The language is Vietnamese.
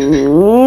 Ừ.